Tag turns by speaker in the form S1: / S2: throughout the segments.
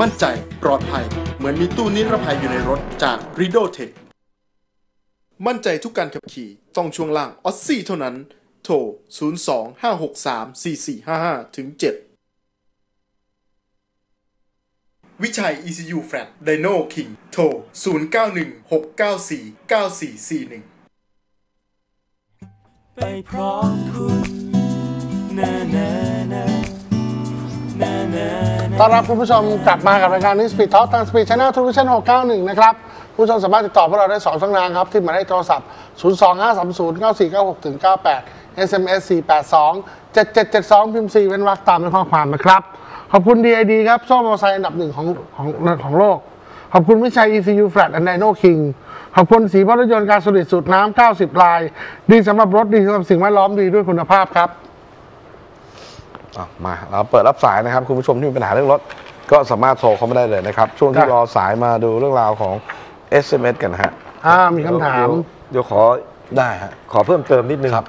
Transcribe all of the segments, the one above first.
S1: มั่นใจปลอดภัย เหมือนมีตู้นิรภัยอยู่ในรถจาก r i d o t e c h มั่นใจทุกการขับขี่ ต้องช่วงล่างออสซี่เท่านั้น โทร 02-563-4455ถึง7วิชัย ECU Flat Dino King โทร 0916949441
S2: ไปพร้อมคุณแนาน
S3: ต้อนรับคุณผู้ชมกลับมากับรายการนี้ Speed Talk ทาง Speed Channel ทุกช่อง691 นะครับผู้ชมสามารถติดต่อพวกเราได้ 2 ช่องทางครับ ที่หมายเลขโทรศัพท์ 025309496ถึง98 SMS 482 7772 พิมพ์4เว้นวรรคตามด้วยข้อความนะครับ ขอบคุณ DID ครับโซ่มอเตอร์ไซค์อันดับหนึ่งของของของโลก ขอบคุณวิชัย ECU Flat and Dino King ขอบคุณสีพรถยนต์การสลิดสูตรน้ำ90 ลาย ดีสำหรับรถดีสำหรับสิ่งแวดล้อมดีด้วยคุณภาพครับ
S4: มาเราเปิดรับสายนะครับ คุณผู้ชมที่มีปัญหาเรื่องรถ ก็สามารถโทรเข้ามาได้เลยนะครับ ช่วง
S3: ค
S4: ที่
S3: รับ
S4: รอสายมาดูเรื่องราวของ SMS กันนะฮะ
S3: อ่ามีคำถาม
S5: เดี๋ยวขอ
S4: ได้ฮะ
S5: ขอเพิ่มเติมนิดนึง
S4: ครับ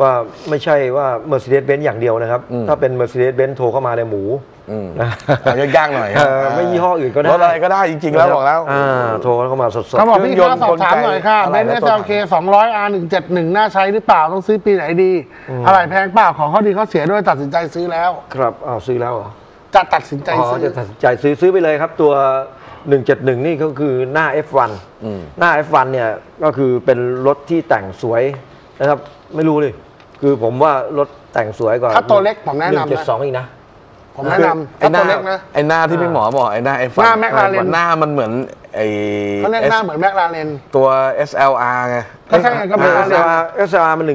S5: ว่าไม่ใช่ว่า Mercedes-Benz อย่างเดียวนะครับ
S4: อืม
S5: ถ้าเป็น Mercedes-Benz โทรเข้ามาในยหมู
S4: อืม
S5: นะ
S4: เอาย่างๆหน่อย
S5: เออไม่ยี่ห้ออื่นก็ได้
S4: รถอะไรก็ได้จริงๆแล้วบอกแล้ว
S5: อ่าโทรเข้ามาสดๆ
S3: เขาบอก
S4: เครื่
S3: พี่
S4: องยนต์
S3: ค้าสอบถามหน่อยค่ะ
S4: กลไก
S3: เบน
S4: อะไร
S3: ซ์
S4: นะตัว
S3: SLK 200 R 171น่าใช้หรือเปล่าต้องซื้อปีไหนดี อะไรแพงเปล่าของเขาดีเขาเสียด้วยตัดสินใจซื้อแล้ว
S5: ครับอ้าวซื้อแล้วเหรอ
S3: จะตัดสินใจ
S5: อ๋อ
S3: ซื้อ
S5: จะตัดสินใจซื้อซื้อไปเลยครับ ตัว 171 นี่ก็คือหน้า F1
S4: อืม
S5: หน้า F1 เนี่ยก็คือเป็นรถที่แต่งสวย นะครับ ไม่รู้เลยคือผมว่ารถแต่งสวยกว่า
S3: ถ้าตัวเล็กผมแนะนำนะ
S5: 172อีกนะ
S3: ผมแนะนำ
S4: ไอ้
S3: ถ้า
S4: หน้า
S3: ตัวเล็กนะ
S4: ไอ้หน้าที่พี่หมอบอกไอ้หน้าไอ้
S3: หน้า McLaren
S4: หน้ามันเหมือนไอ้
S3: เขาเรียกหน้าเหมือนแมคลาเรน
S4: ตัว SLR ไง
S3: ก็ใช่ไงก็เป็น
S5: เอสอาร์เอสอาร์มัน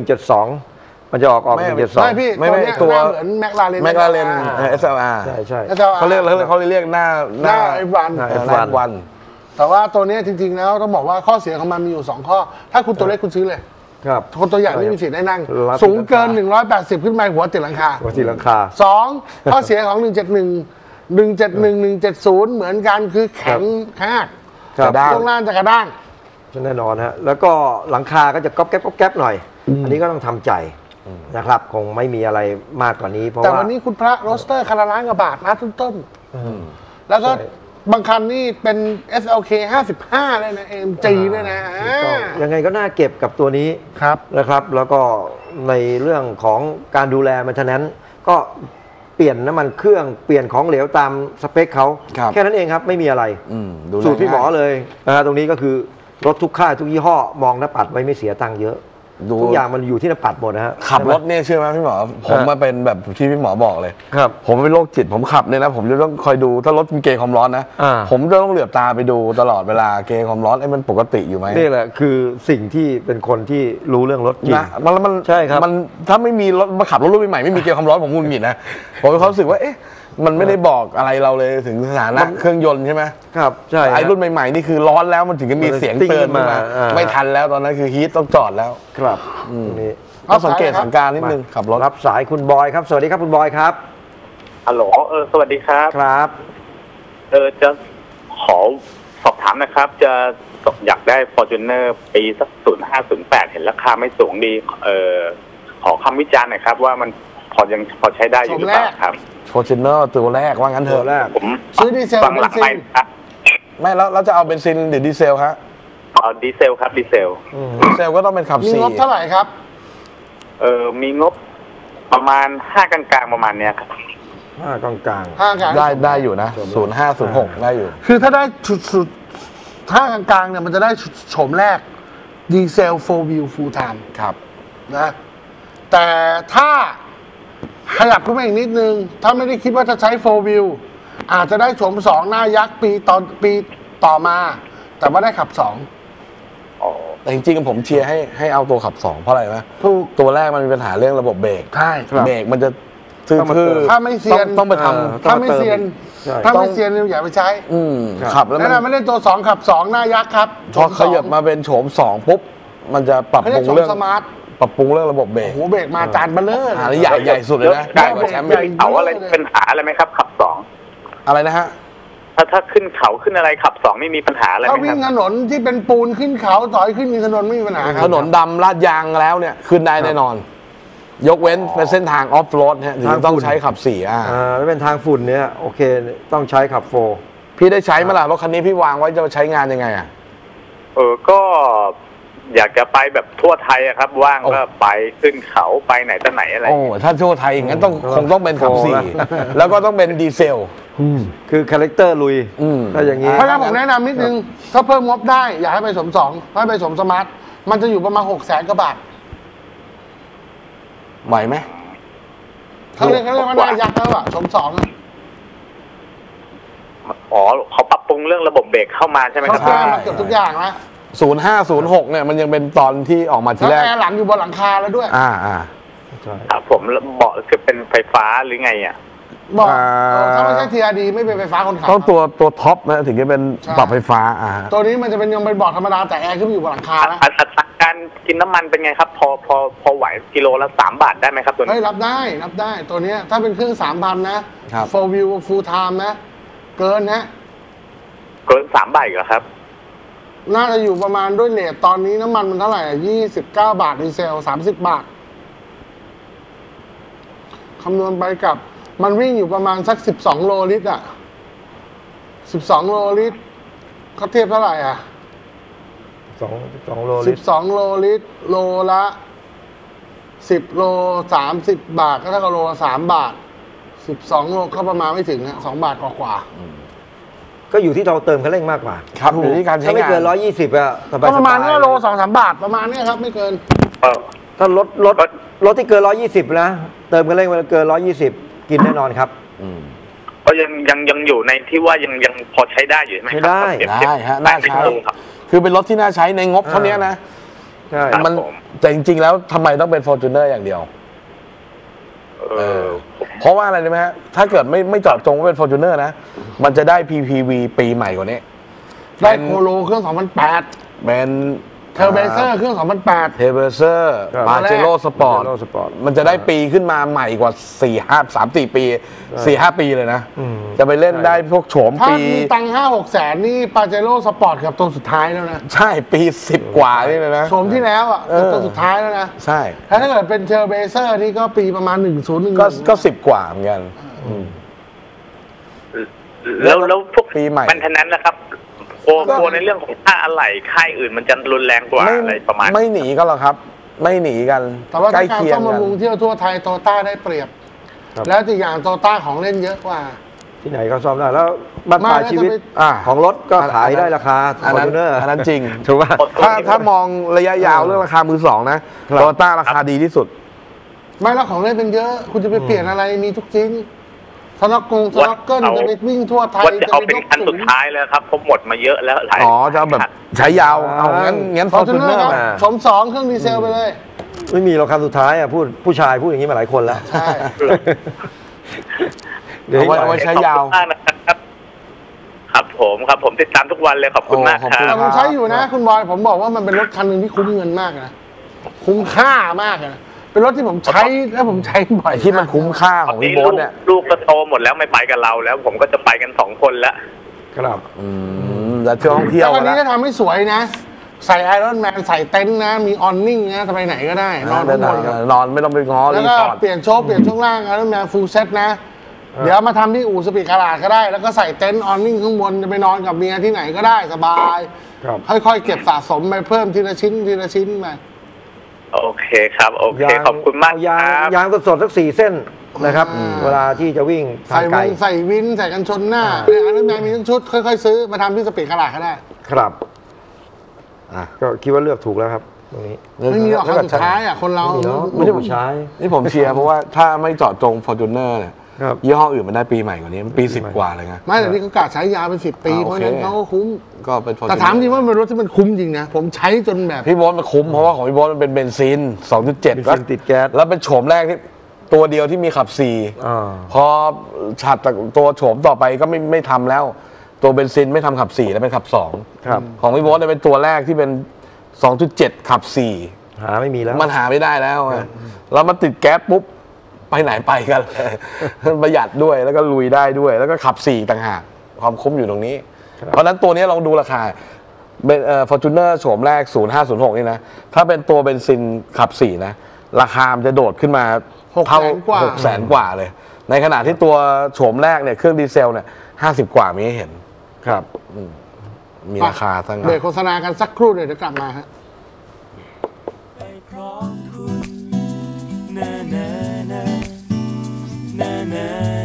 S5: 172มันจะออกออก
S4: ไม่
S5: 172
S3: ไม่พี่
S4: ไม่
S3: ตัว
S4: ไม่
S3: เนี้ย
S4: ตัว
S3: หน้าเหมือนแมคลาเรน
S4: แมคลาเรน SLR
S5: ใช่ใช่
S4: เขาเรียกเขาเรียกหน้า
S3: หน้าไอ้วัน
S5: หน้า
S4: หน้าวัน
S3: แต่ว่าตัวเนี้ยจริงๆแล้วต้องบอกว่าข้อเสียของมันมีอยู่ 2 ข้อ ถ้าคุณตัวเล็กคุณซื้อเลย
S5: ครับ
S3: คนตัวใหญ่ไม่มีสิทธิ์ได้นั่ง
S5: รับ
S3: สูงเกิน 180 ขึ้นไปหัวติดหลังคา
S5: วัตีลังคา
S3: สองข้อเสียของ 171 171 170 เหมือนกันคือแข็งแข็ง
S5: ครับ
S3: ช่วงล่างจะกระด้าง
S5: แน่นอนฮะแล้วก็หลังคาก็จะก๊อบแก๊บก๊อบแก๊บหน่อย อันนี้ก็ต้องทำใจนะครับ คงไม่มีอะไรมากกว่านี้ เพราะ
S3: แต่
S5: ว่า
S3: วันนี้คุณพระโรสเตอร์คาราล้านกว่าบาทนะต้นๆแล้วก็
S5: ใช่
S3: บางคันนี่เป็น SLK 55เลยนะ AMG ด้วยนะ
S5: ถูกต้องยังไงก็น่าเก็บกับตัวนี้
S3: ครับ
S5: นะครับ แล้วก็ในเรื่องของการดูแลมันทนั้น ก็เปลี่ยนน้ำมันเครื่องเปลี่ยนของเหลวตามสเปคเขา
S4: ครับ
S5: แค่นั้นเองครับไม่มีอะไร
S4: อืมดูแล
S5: สูตรพี่หมอ
S4: ง่าย
S5: เลยนะฮะตรงนี้ก็คือรถทุกค่ายทุกยี่ห้อมองหน้าปัดไว้ไม่เสียตังค์เยอะ
S4: ดู
S5: ทุกอย่างมันอยู่ที่หน้าปัดหมดนะฮะ
S4: ขับรถเนี่ยเชื่อไหมพี่หมอ ผมมาเป็นแบบที่พี่หมอบอกเลย
S5: ครับ
S4: ผมเป็นโรคจิตผมขับเนี่ยนะ ผมจะต้องคอยดูถ้ารถมีเกยร์ความร้อนนะ
S5: อ่า
S4: ผมจะต้องเหลือบตาไปดูตลอดเวลาเกยร์ความร้อนไอ้มันปกติอยู่ไหม
S5: นี่แหละคือสิ่งที่เป็นคนที่รู้เรื่องรถจริง
S4: นะมันแล้วมัน
S5: ใช่ครับ
S4: มันถ้าไม่มีรถมาขับรถรุ่นใหม่ๆไม่มีเกยร์ความร้อนผมงุนหงิดนะผมมีความรู้สึกว่าเอ๊ะมันไม่ได้บอกอะไรเราเลยถึงสถานะเครื่องยนต์ใช่ไหม
S5: ครับ ใช่ฮะ
S4: ไอ้รุ่นใหม่ๆนี่คือร้อนแล้วมันถึงจะมีเสียงเตือนขึ้นมา
S5: อ่า
S4: ไม่ทันแล้วตอนนั้นคือฮีทต้องจอดแล้ว
S5: ครับตรงนี้
S4: ต้องสังเกตสังการนิดนึงขับรถ
S5: รับสายคุณบอยครับ สวัสดีครับคุณบอยครับ
S6: ฮัลโหลเออสวัสดีครับ
S5: ครับ
S6: เออจะขอสอบถามนะครับ จะอยากได้ Fortuner ปีสักศูนย์ห้าศูนย์แปดเห็นราคาไม่สูงดี เออขอคำวิจารณ์หน่อยครับ ว่ามันพอยังพอใช้ได้อยู่หรือเปล่าครับ
S4: f o r t u n e r ตัวแรกว่างั้นเถ
S5: ตัว
S4: อะ
S5: แรก
S6: ผม
S3: ซื้อดีเซล
S6: ฟังหลัง
S3: เบนซิน
S6: ไม่ครับ
S4: ไม่แล้วเราจะเอาเบนซินหรือดีเซลฮะ
S6: เอาดีเซลครับดีเซล
S4: ดีเซลก็ต้องเป็นขับ
S3: มี
S4: สี่
S3: งบเท่าไหร่ครับ
S6: เออมีงบประมาณห้ากลางๆประมาณเนี้ยครับ
S5: ห้ากลางกลาง
S3: ห้ากลาง
S4: ได้ได้อยู่นะศูนย์ห้าศูนย์หกได้อยู่
S3: คือถ้าได้ชุดสุดถ้ากลางๆเนี่ยมันจะได้โฉมแรกดีเซล4 wheel full time
S4: ครับ
S3: นะ แต่ถ้าขยับขึ้นมาอีกนิดนึง ถ้าไม่ได้คิดว่าจะใช้4 wheel อาจจะได้โฉมสองหน้ายักษ์ปีตอนปีต่อมา แต่ว่าได้ขับสอง
S6: อ๋อ
S4: แต่จริงๆผมเชียร์ให้ให้เอาตัวขับสองเพราะอะไรไหม
S3: ถูก
S4: ตัวแรกมันมีปัญหาเรื่องระบบเบรก
S3: ใช่
S4: เบรกมันจะทื่
S5: ต้องมา
S4: อ
S5: เติม
S4: ๆ
S3: ถ้าไม่เซียน
S4: ต้องต้องไปท
S3: ถ้าไม่เซียน
S5: ใช่
S3: ถ้าไม่เซียนอย่าไปใช้ำ
S4: อืมขับแล้ว
S3: แนะ
S4: มัน
S3: นำไม่เล่นตัวสองขับสองหน้ายักษ์ครับ
S4: พอขยับมาเป็นโฉมสองปุ๊บมันจะปรับ
S3: เขา
S4: ป
S3: เรีย
S4: รุ
S3: ก
S4: ง
S3: โฉม
S4: เรื่อง
S3: สมาร์ท
S4: ปรับปรุงเรื่องระบบเบร
S3: โอ้
S4: ก
S3: โหเบรกมาจานเบลเลอร์
S4: อ่านี่ใหญ่ใหญ่สุดเลยนะ
S3: ได้
S4: ใหญ่กว่าแชมป์
S3: ใหญ่
S4: อีก
S6: เขาอะไรเป็นปัญหาอะไรไหมครับขับสอง
S4: อะไรนะฮะ
S6: ถ้าถ้าขึ้นเขาขึ้นอะไรขับสองไม่มีปัญหาอะไรไห
S3: ถ้าม
S6: ค
S3: วิ่
S6: รั
S3: ง
S6: บ
S3: ถนนที่เป็นปูนขึ้นเขาต่อยขึ้นมีถนนไม่มีปัญหาครั
S4: ถนนดำลาดยางแล้วเนี่ยขึ้นได้แน่นอน ยกเว้นเป็นเส้นทางออฟโรดเนี่ยถึง
S5: ทาง
S4: ต้อง
S5: ฝุ่น
S4: ใช้ขับสี่อ่า
S5: อ่าแล้วเป็นทางฝุ่นเนี่ยโอเคต้องใช้ขับโฟร์
S4: พี่ได้ใช้มาล่ะรถคันนี้พี่วางไว้จะใช้งานยังไงอะ
S6: เออก็อยากจะไปแบบทั่วไทยอะครับ ว่าง
S4: โอ้
S6: ก็ไปขึ้นเขาไปไหนต่อไหนอะไร
S4: โอ้ถ้าทั่วไทยอย่างนั้นต้องคงต้องเป็นขับสี่
S5: โอ้นะ
S4: แล้วก็ต้องเป็นดีเซล
S5: คือ character ลุย
S4: อืม
S5: ถ้าอย่างนี้
S3: เพราะฉะนั้นผมแนะนำนิดนึง ถ้าเพิ่มงบได้ อยากให้ไปโฉมสองให้ไปโฉม smart มันจะอยู่ประมาณหกแสนกว่าบาท
S4: ไหวไหม
S3: เขาเรียกเขาเรียกว่าหน้ายักษ์แล้วอะโฉมสองอะ
S6: อ๋อเขาปรับปรุงเรื่องระบบเบรกเข้ามาใช่ไหม
S3: เขา
S6: ครับ
S3: แก้มาเกือบทุกอย่างแล้ว
S4: ศูนย์ห้าศูนย์หกเนี่ยมันยังเป็นตอนที่ออกมาที
S3: แล้ว
S4: แรก
S3: แอร์หลังอยู่บนหลังคาแล้วด้วย
S4: อ่าอ่า
S6: ครับผมเบาะคือเป็นไฟฟ้าหรือไงอะ
S3: บอก
S4: อ่า
S3: เออถ้าไม่ใช่ TRD ไม่เป็นไฟฟ้าคนขับ
S4: ต้องตัวตัว top นะถึงจะเป็น
S3: ใช่
S4: ปรับไฟฟ้าอ่า
S3: ตัวนี้มันจะเป็นยังเป็นเบอร์ดธรรมดาแต่แอร์ขึ้นอยู่บนหลังคาแล้ว
S6: อัตราการกินน้ำมันเป็นไงครับ พอพอพอไหวกิโลละสามบาทได้ไหมครับตัว
S3: เฮ้
S6: นี้
S3: ยรับได้รับได้ตัวเนี้ยถ้าเป็นเครื่องสามพันนะครับ four wheel full time นะ เกินฮะ
S6: เกินสามบาทอีกเหรอครับ
S3: น่าจะอยู่ประมาณด้วย rate ตอนนี้น้ำมันมันเท่าไหร่ยี่สิบเก้าบาทดีเซลสามสิบบาท คำนวณไปกับ มันวิ่งอยู่ประมาณสักสิบสองโลลิตรอะสิบสองโลลิตรเขาเทียบเท่าไหร่อะ
S5: สองสองโล
S3: สิ
S5: ลิ
S3: บ
S5: ตร
S3: สองโลลิตร โลละสิบโลสามสิบบาท ก็เท่ากับโลละสามบาทสิบสองโลก็ประมาณไม่ถึงฮะสองบาทกว่าๆ
S5: ก็อยู่ที่เราเติมคันเร่งมากกว่า
S4: ครับอยู่ที่การใช้
S5: ถ้าไม่
S4: งาน
S5: เกินร้อยยี่สิบอะสบาย
S3: ก็ประมาณ
S5: สบย
S3: เนี้ยโลสองสามบาทประมาณเนี้ยครับไม่เกิน
S6: เออ
S5: ถ้ารถรถ
S6: ก็
S5: รถที่เกินร้อยยี่สิบนะ เติมคันเร่งไปเกินร้อยยี่สิบ กินแน่นอนครับ
S4: อืม
S6: ก็ยังยังยังอยู่ในที่ว่ายังยังพอใช้ได้อยู่ใช่ไหมครั
S5: ใช้ได้
S6: เปรียบเทียบ
S4: ได้ฮะน่าใช้
S6: แปดสิบโลครับ
S4: คือเป็นรถที่น่าใช้ในงบเท่านี้นะ
S5: ใช่
S6: ครับ
S4: มัน
S6: ผม
S4: แต่จริงๆแล้วทำไมต้องเป็น Fortuner อย่างเดียว
S6: เอ
S4: เอ
S6: อ
S4: อ เพราะว่าอะไรรู้ไหมฮะ ถ้าเกิดไม่ไม่เจาะจงว่าเป็น Fortuner นะ มันจะได้ PPV ปีใหม่กว่านี้
S3: ได้โคโลเครื่อง 2008
S4: เป็น
S3: เทอร์เบเซอร์เครื่อง 2008
S4: เทเบอร์เซอร์
S5: ครับ
S4: ปาเจโร่สปอร์ต
S5: Pajero Sport
S4: มันจะได้ปีขึ้นมาใหม่กว่า 4 5 3 4 ปี 4 5 ปีเลยนะ
S5: อืม
S4: จะไปเล่นได้พวกโฉม
S3: ถ้า
S4: ปี
S3: มีตังค์5 6แสนนี่ปาเจโร่สปอร์ตกับตัวสุดท้ายแล้วนะ
S4: ใช่ปี 10 กว่านี่เลยนะ
S3: โฉมที่แล้วอะ
S4: เออ
S3: ตัวสุดท้ายแล้วนะ
S4: ใช่
S3: แล้วถ้าเกิดเป็นเทอร์เบเซอร์นี่ก็ปีประมาณ 1 0 1
S4: ก็ก็10กว่าเหมือนกันอืม
S6: แล้วแล้วพวก
S4: ปีใหม่
S6: มันทนั้นนะครับ กลัวกลัวในเรื่องของค่าอะไหล่ค่ายอื่นมันจะรุนแรงกว่า
S4: ไม่
S6: อะไรประมาณ
S4: ไม่หนีกันหรอกครับ ไม่หนีกัน
S3: แต่ว่า
S4: ใกล้
S3: ถ้าการ
S4: เคีย
S3: ซ่
S4: ง
S3: อม
S4: กัน
S3: บำรุงเที่ยวทั่วไทยโตต้าได้เปรียบ
S5: ครับ
S3: แล้วอีกอย่างโตต้าของเล่นเยอะกว่า
S5: ที่ไหนก็ซ่อมได้แล้วบ้านปลาย
S3: มากแล้ว
S5: ชีวิต
S3: จะไป
S4: อ่า
S5: ของรถก็ขายได้ราคา
S4: อันนั้น
S5: Fortuner
S4: อันนั้นจริง
S5: ถูกป่ะ
S4: ถ้าถ้ามองระยะยาวเรื่องราคามือสองนะครับโตต้าราคาดีที่สุด
S3: ไม่แล้วของเล่นเป็นเยอะ คุณจะไปเปลี่ยนอะไรมีทุกชิ้น สน็อกกง snorkel เอาจะไปวิ่งทั่วไทย
S6: ว่าจะเอาเป็น
S3: ยก
S6: คันสุดท้ายแล้วครับเพราะหมดมาเยอะแล้วหลาย
S4: อ๋อจะเอาแบบใช้ยาวเอางั้นงั้น
S3: ฟอร์จูเนอ
S4: Fortuner
S3: ร์ครับ
S5: อ่า
S3: โฉมสองเครื่องดีเซลไปเลย
S5: ไม่มีหรอกคันสุดท้ายอะพูดผู้ชายพูดอย่างนี้มาหลายคนแล้ว
S3: ใช่
S5: เดี๋ยว
S4: เอาไว้
S5: อีกหน่
S4: เอาไว้
S5: อย
S4: ใช้ยาว
S6: ขอบคุณมากนะครับครับผมครับผมติดตามทุกวันเลยขอบคุณมาก
S4: โอ้
S6: ค
S4: ขอบ
S6: รั
S4: คุณ
S6: บ
S3: แต่ผมใช้อยู่นะ คุณบอยผมบอกว่ามันเป็นรถคันหนึ่งที่คุ้มเงินมากนะคุ้มค่ามากนะ เป็นรถที่ผมใช้แล้วผมใช้บ่อย
S4: ไอ้ที่มันคุ้มค่าของพี่
S6: นี่
S4: โบ๊
S6: ลู
S4: ท
S6: ก
S4: เนี่ย
S6: ลูกก็โตหมดแล้วไม่ไปกับเราแล้ว ผมก็จะไปกันสองคนแล้ว
S5: ครับ
S4: อืมแล้วเที่ยวท่องเที่ยว
S3: แต่วันนี้
S4: แล้ว
S3: ก็ทำให้สวยนะ ใส่ไอรอนแมนใส่เต็นท์นะ มีออนนิ่งนะจะไปไหนก็ได้ นอนข้างบนกับ
S4: นอนไม่ต้องไปง้อ
S3: แล้ว
S4: รี
S3: ก็
S4: สอร์ท
S3: เปลี่ยนโชว์เปลี่ยนช่วงล่างไอรอนแมนฟูลเซ็ตนะ เดี๋ยวมาทำที่อู่สปีดกระดาษก็ได้ แล้วก็ใส่เต็นท์ออนนิ่งข้างบนจะไปนอนกับเมียที่ไหนก็ได้สบาย
S5: ครับ
S3: ค่อยๆเก็บสะสมไปเพิ่มทีละชิ้นทีละชิ้นไป
S6: โอเคครับ โอเคขอบคุณมาก
S5: เอ
S6: ค
S5: ยาง
S6: รับ
S5: ยางสดๆสักสี่เส้นนะครับ
S3: อืม
S5: เวลาที่จะวิ่งทา
S3: ใส่
S5: ง
S3: ว
S5: ไกล
S3: งใส่วินใส่กันชนหน้าเนี่ยไอรอนแมนมีทั้งชุดค่อยๆซื้อมาทำที่สปีดกระดาษก็ได้
S5: ครับ
S4: อะ
S5: ก็คิดว่าเลือกถูกแล้วครับ ตรงนี้
S3: ไม่มีหรอกครั้งสุดท้ายอะคนเรา
S5: ไม่มีเนอะ
S4: ไม่ใช่
S5: ผู้ชาย
S4: นี่ผมเชียร์เพราะว่าถ้าไม่เจาะจง Fortuner เนี่ย
S5: ครับ
S4: ยี่ ห้ออื่นมันได้ปีใหม่กว่านี้มันปีสิบกว่าเลยไง
S3: ไม่แต่นี่เขากะใช้ยาวเป็นสิบปี
S4: อ่า
S3: เพราะฉะนั้น
S4: โอเค
S3: เขาก็คุ้ม
S4: ก็เป็น
S3: แต่
S4: Fortuner
S3: ถามจริงว่ามันเป็นรถที่มันคุ้มจริงนะ ผมใช้จนแบบ
S4: พี่โบ๊ทมันคุ้มเพราะว่าของพี่โบ๊ทมันเป็นเบนซิน 2.7
S5: เบนซินติดแก๊ส
S4: แล้วเป็นโฉมแรกที่ตัวเดียวที่มีขับ4
S5: อ่า
S4: พอฉัดจากตัวโฉมต่อไปก็ไม่ไม่ทำแล้ว ตัวเบนซินไม่ทำขับ4แล้วเป็นขับ
S5: ครับ
S4: 2ของพี่โบ๊ทเนี่ยเป็นตัวแรกที่เป็น 2.7 ขับ4
S5: หาไม่มีแล้ว
S4: มันหาไม่ได้แล้วไงแล้วมันติดแก๊สปุ๊บ ไปไหนไปกันเลยประหยัดด้วยแล้วก็ลุยได้ด้วย แล้วก็ขับ4ต่างหากความคุ้มอยู่ตรงนี้
S5: ครับ
S4: เพราะฉะนั้นตัวนี้ลองดูราคาเป็นเอ่อฟอร์จูเนอร์โฉมแรก 0506 นี่นะ ถ้าเป็นตัวเบนซินขับ 4 นะ ราคามันจะโดดขึ้นมา
S3: หก
S4: เท่า
S3: แสนกว่า
S4: 6แสนกว่าเลย ในขณะที่ตัวโฉมแรกเนี่ยเครื่องดีเซลเนี่ย 50 กว่ามีให้เห็น
S5: ครับ
S4: มีราคาทั้ง
S3: เบรกโฆษณากันสักครู่เดี๋ยวเดี๋ยวกลับมาฮะ now.